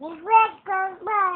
That's